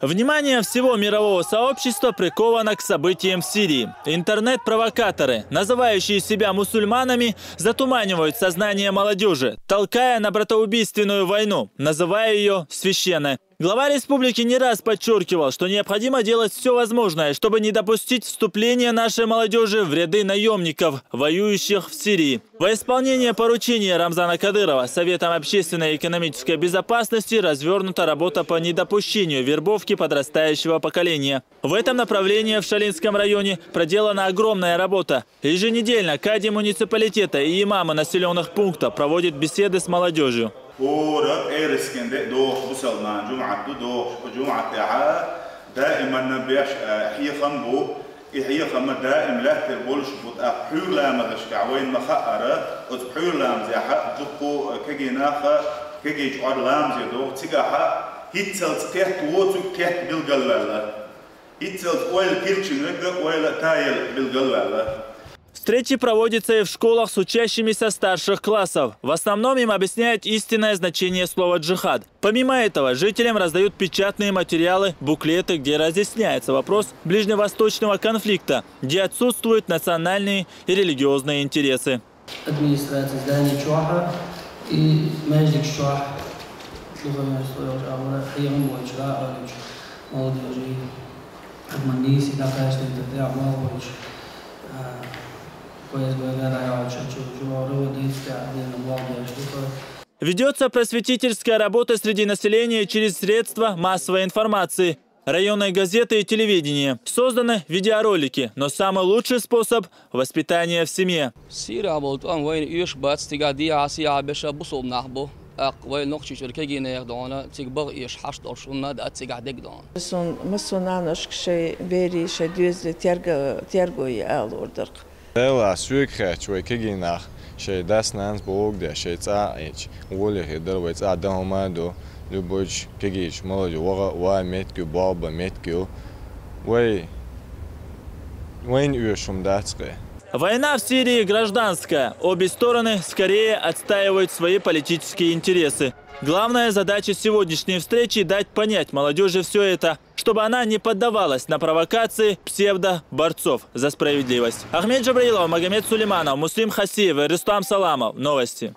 Внимание всего мирового сообщества приковано к событиям в Сирии. Интернет-провокаторы, называющие себя мусульманами, затуманивают сознание молодежи, толкая на братоубийственную войну, называя ее священной. Глава республики не раз подчеркивал, что необходимо делать все возможное, чтобы не допустить вступления нашей молодежи в ряды наемников, воюющих в Сирии. Во исполнение поручения Рамзана Кадырова Советом общественной и экономической безопасности развернута работа по недопущению вербовки подрастающего поколения. В этом направлении в Шалинском районе проделана огромная работа. Еженедельно кади муниципалитета и имамы населенных пунктов проводят беседы с молодежью. ورب ايرسكندي دوخ بسلمان جمعة دو دوخ جمعة تاعها. دائما نبيش هي خمبو. هي خم دائما لا تربولش بوت. أه، أحيو لام دشكع. وين مخأرة أتحيو لام زي حق. دقو أه، كجي ناخ كجي جوار لام زي دوخ دو حق. هيتسل تكحت ووتو كحت بالجلالة هيتسل أول كيلشن رجع أول تايل بالجلالة Встречи проводятся и в школах с учащимися старших классов. В основном им объясняют истинное значение слова «джихад». Помимо этого, жителям раздают печатные материалы, буклеты, где разъясняется вопрос ближневосточного конфликта, где отсутствуют национальные и религиозные интересы. Администрация здания Чуаха и Междик Чуах. молодежи. Ведется просветительская работа среди населения через средства массовой информации, районные газеты и телевидение. Созданы видеоролики, но самый лучший способ – воспитание в семье. Мы Elās jükhəç və kəginəx şeydəs nəns boğda şeyca iç voli hidər və ca dəhmədu lübuç kəgiç moloju və və metkü baba metkü və Войн юшум датская. Война в Сирии гражданская. Обе стороны скорее отстаивают свои политические интересы. Главная задача сегодняшней встречи – дать понять молодежи все это, чтобы она не поддавалась на провокации псевдо-борцов за справедливость. Ахмед Джабраилов, Магомед Сулейманов, Муслим Хасиев, Рустам Саламов. Новости.